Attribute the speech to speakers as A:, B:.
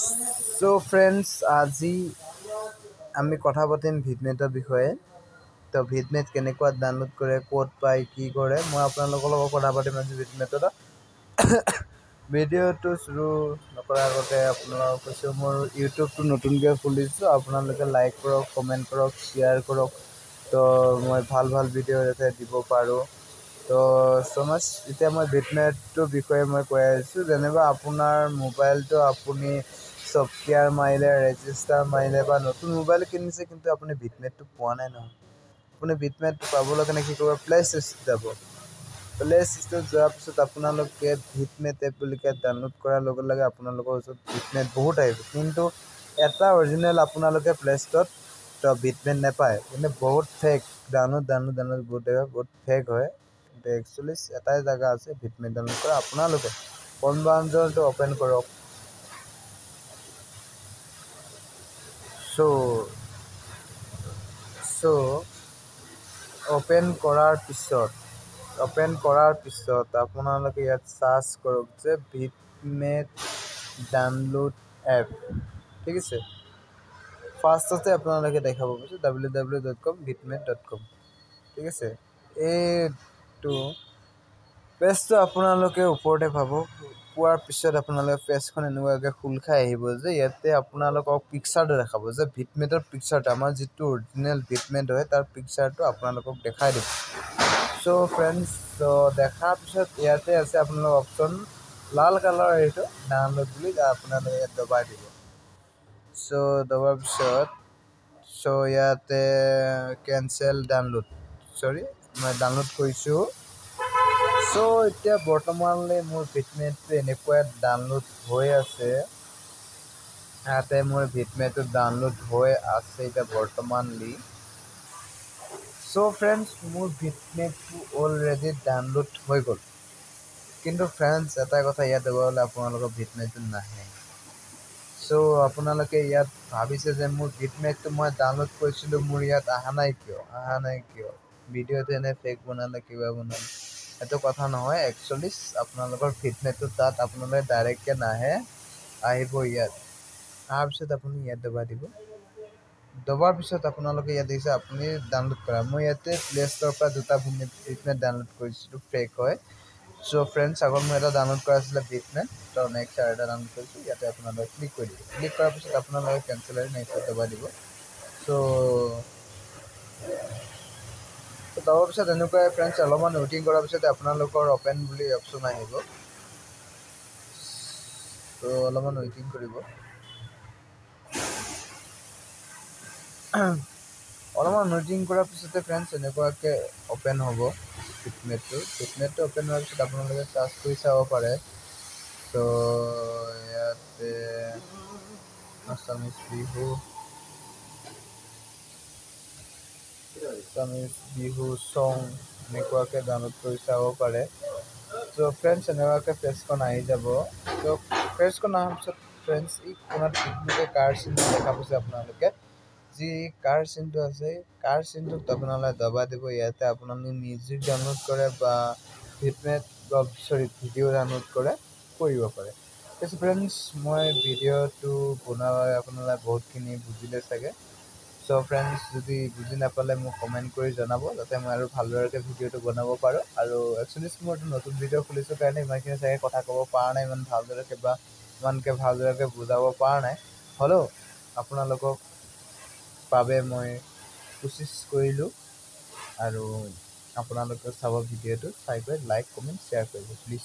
A: চ' friends আজি আমি কথা পাতিম ভিডমেটৰ বিষয়ে। তো ভিডমেট কেনেকুৱা ডাউনলোড কৰে ক'ত পায় কি কৰে মই আপোনালোকৰ লগত কথা পাতিম আজি ভিডমেটত ভিডিঅ'টো চুৰু নকৰাৰ আগতে আপোনালোকক কৈছোঁ মোৰ ইউটিউবটো নতুনকৈ খুলিছোঁ আপোনালোকে লাইক কৰক কমেণ্ট কৰক শ্বেয়াৰ কৰক। তো মই ভাল ভাল ভিডিঅ' যাতে দিব পাৰোঁ। তো চ' মাছ এতিয়া মই ভিডমেটটোৰ বিষয়ে মই কৈ আহিছোঁ যেনিবা আপোনাৰ মোবাইলটো আপুনি ছফ্টৱেৰ মাৰিলে ৰেজিষ্টাৰ মাৰিলে বা নতুন মোবাইল কিনিছে কিন্তু আপুনি ভিডমেটটো পোৱা নাই নহয়। আপুনি ভিডমেটটো পাবলৈ কাৰণে কি কৰিব? প্লে' ষ্ট'ৰত যাব। প্লে' ষ্ট'ৰত যোৱাৰ পিছত আপোনালোকে ভিডমেট এপ বুলি ডাউনলোড কৰাৰ লগে লগে আপোনালোকৰ ওচৰত ভিডমেট বহুত আহিব। কিন্তু এটা অৰিজিনেল আপোনালোকে প্লে' ষ্ট'ৰত ভিডমেট নাপায়। কিন্তু বহুত ফেক ডাউনলোড ডাউনলোড ডাউনলোড বহুত দেখাব বহুত ফেক হয়। কিন্তু একচুৱেলি এটাই জেগা আছে ভিডমেট ডাউনলোড কৰা। আপোনালোকে কনভাৰ্জনটো অ'পেন কৰক। চ' চ' অ'পেন কৰাৰ পিছত অ'পেন কৰাৰ পিছত আপোনালোকে ইয়াত চাৰ্চ কৰক যে ভিডমেট ডাউনলোড এপ ঠিক আছে? ফাৰ্ষ্টতে আপোনালোকে দেখাব পাইছে W W dot com Vidmate dot com ঠিক আছে? এইটো পেজটো আপোনালোকে ওপৰতে পাব। পোৱাৰ পিছত আপোনালোকে পেজখন এনেকুৱাকৈ খোল খাই আহিব যে ইয়াতে আপোনালোকক পিকচাৰটো দেখাব যে ভিডমেটৰ পিকচাৰটো আমাৰ যিটো অৰিজিনেল ভিডমেট হয় তাৰ পিকচাৰটো আপোনালোকক দেখাই দিব চ' ফ্ৰেণ্ডছ চ' দেখাৰ পিছত ইয়াতে আছে আপোনালোকৰ অপশ্যন লাল কালাৰ এইটো ডাউনলোড বুলি আপোনালোকে ইয়াত দবাই দিব। চ' দবাৰ পিছত চ' ইয়াতে কেঞ্চেল ডাউনলোড চৰি মই ডাউনলোড কৰিছোঁ। চ' এতিয়া বৰ্তমানলৈ মোৰ ভিডমেটটো এনেকুৱা ডাউনলোড হৈ আছে। ইয়াতে মোৰ ভিডমেটটো ডাউনলোড হৈ আছে এতিয়া বৰ্তমানলি। চ' ফ্ৰেণ্ডছ মোৰ ভিডমেটটো অলৰেডি ডাউনলোড হৈ গ'ল। কিন্তু ফ্ৰেণ্ডছ এটা কথা ইয়াত দবাবলৈ আপোনালোকৰ ভিডমেটটো নাহে। চ' আপোনালোকে ইয়াত ভাবিছে যে মোৰ ভিডমেটটো মই ডাউনলোড কৰিছিলোঁ মোৰ ইয়াত অহা নাই কিয়? অহা নাই কিয়? ভিডিঅ'টো এনে ফেক বনালে কিবা বনালে। সেইটো কথা নহয় একচুৱেলি আপোনালোকৰ ভিডমেটটো তাত আপোনালোকে ডাইৰেক্টকৈ নাহে আহিব ইয়াত। অহাৰ পিছত আপুনি ইয়াত দবাই দিব। দবাৰ পিছত আপোনালোকে ইয়াত দেখিছে আপুনি ডাউনলোড কৰা। মই ইয়াতে প্লে' ষ্ট'ৰৰ পৰা দুটা ভিডমেট ডাউনলোড কৰিছিলোঁ ফেক হয়। চ' ফ্ৰেণ্ডছ আগত মই এটা ডাউনলোড কৰা আছিলে ভিডমেট তো নেক্সট আৰু এটা ডাউনলোড কৰিছোঁ ইয়াতে আপোনালোকে ক্লিক কৰি দিব। ক্লিক কৰাৰ পিছত আপোনালোকে কেঞ্চেল আৰু নেক্সট দবাই দিব চ' দবাৰ পিছত এনেকুৱাই ফ্ৰেণ্ডছ অলপমান ৱেইটিং কৰাৰ পিছত আপোনালোকৰ অ'পেন বুলি অপশ্যন আহিব। চ' অলপমান ৱেইটিং কৰিব। অলপমান ৱেইটিং কৰাৰ পিছতে ফ্ৰেণ্ডছ এনেকুৱাকৈ অ'পেন হ'ব। ফিটমেটটো ফিটমেটটো অ'পেন হোৱাৰ পিছত আপোনালোকে চাৰ্চ কৰি চাব পাৰে। ত' ইয়াতে আছামিজ বিহু। আছামিজ বিহু চং এনেকুৱাকৈ ডাউনলোড কৰি চাব পাৰে। ত' ফ্ৰেণ্ডছ এনেকুৱাকৈ পেজখন আহি যাব। ত' পেজখন অহাৰ পিছত ফ্ৰেণ্ডছ এই কোণাত কাৰ চিনটো দেখা পাইছে আপোনালোকে? যি কাৰ চিনটো আছে কাৰ চিনটোত আপোনালোকে দবাই দিব। ইয়াতে আপোনালোকে মিউজিক ডাউনলোড কৰে বা ভিডমেট চৰি ভিডিঅ' ডাউনলোড কৰে কৰিব পাৰে। ফ্ৰেণ্ডছ মই ভিডিঅ'টো বনাই আপোনালোকে বহুতখিনি বুজিলে চাগে। চ' ফ্ৰেণ্ডছ যদি বুজি নাপালে মোক কমেণ্ট কৰি জনাব যাতে মই আৰু ভালদৰে ভিডিঅ'টো বনাব পাৰোঁ। আৰু একচুৱেলি মই এইটো নতুন ভিডিঅ' খুলিছোঁ কাৰণে ইমানখিনি চাগে কথা ক'ব পৰা নাই ইমান ভালদৰে বা ইমানকৈ ভালদৰে বুজাব পৰা নাই। হ'লেও আপোনালোকক বাবে মই কোচিছ কৰিলোঁ আৰু আপোনালোকে চাব ভিডিঅ'টো চাই কৰি লাইক কমেণ্ট শ্বেয়াৰ কৰিব প্লিজ